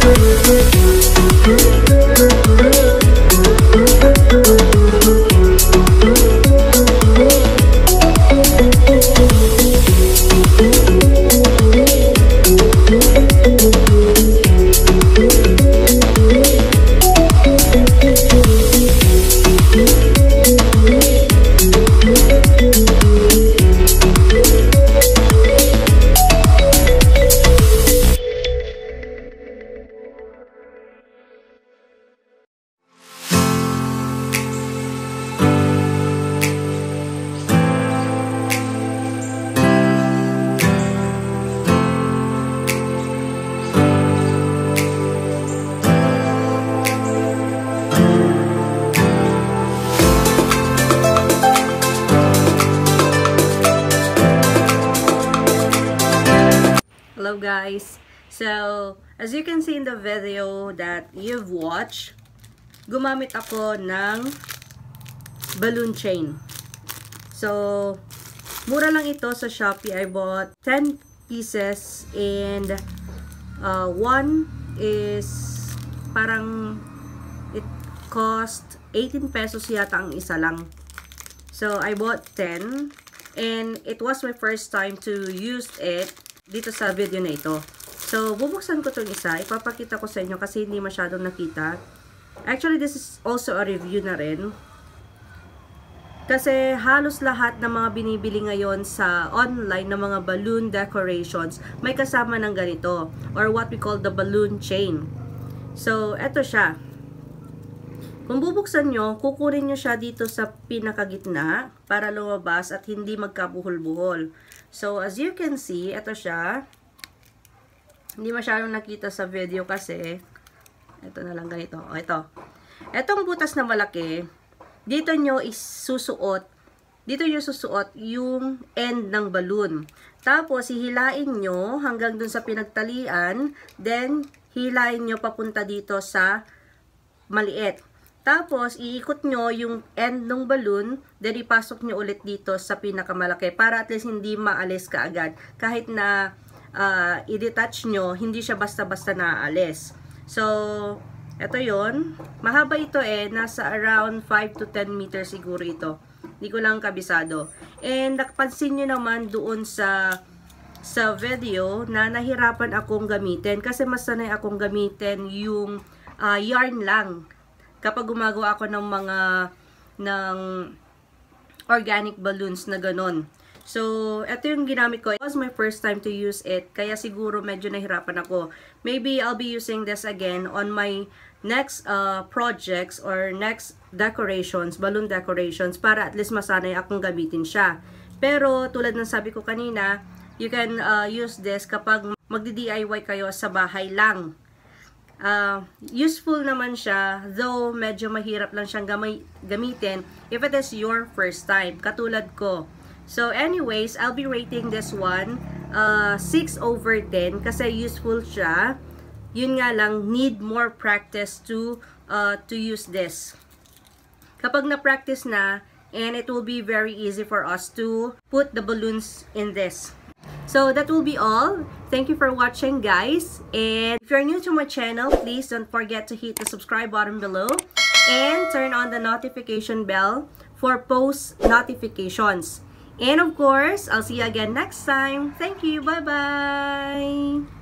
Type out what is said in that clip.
Thank So, as you can see in the video that you've watched, gumamit ako ng balloon chain. So, mura lang ito sa Shopee. I bought 10 pieces and uh, one is parang it cost 18 pesos yata ang isa lang. So, I bought 10 and it was my first time to use it dito sa video na ito. So, bubuksan ko itong isa. Ipapakita ko sa inyo kasi hindi masyadong nakita. Actually, this is also a review na rin. Kasi halos lahat ng mga binibili ngayon sa online ng mga balloon decorations, may kasama ng ganito. Or what we call the balloon chain. So, eto siya. Kung bubuksan nyo, kukunin nyo siya dito sa pinakagitna para lumabas at hindi magkabuhol-buhol. So, as you can see, eto siya. Hindi masyadong nakita sa video kasi ito na lang ganito. O, ito. Etong butas na malaki, dito nyo isusuot, dito nyo susuot yung end ng balloon. Tapos, hihilain nyo hanggang dun sa pinagtalian, then, hilain nyo papunta dito sa maliit. Tapos, iikot nyo yung end ng balloon, then ipasok nyo ulit dito sa pinakamalaki para at least hindi maalis ka agad. Kahit na uh, i-detach nyo, hindi siya basta-basta naaalis. So, ito yon Mahaba ito eh. Nasa around 5 to 10 meters siguro ito. Hindi ko lang kabisado. And nakapansin nyo naman doon sa sa video na nahirapan akong gamitin kasi mas sanay akong gamitin yung uh, yarn lang kapag gumagawa ako ng mga ng organic balloons na ganon. So, ito yung ginamit ko. It was my first time to use it. Kaya siguro medyo nahirapan ako. Maybe I'll be using this again on my next uh, projects or next decorations, balloon decorations, para at least masanay akong gamitin siya. Pero, tulad ng sabi ko kanina, you can uh, use this kapag magdi-DIY kayo sa bahay lang. Uh, useful naman siya, though medyo mahirap lang siyang gamitin if it is your first time. Katulad ko, So anyways, I'll be rating this one uh, 6 over 10 kasi useful siya. Yun nga lang, need more practice to, uh, to use this. Kapag na-practice na, and it will be very easy for us to put the balloons in this. So that will be all. Thank you for watching guys. And if you're new to my channel, please don't forget to hit the subscribe button below and turn on the notification bell for post notifications. And of course, I'll see you again next time. Thank you. Bye-bye.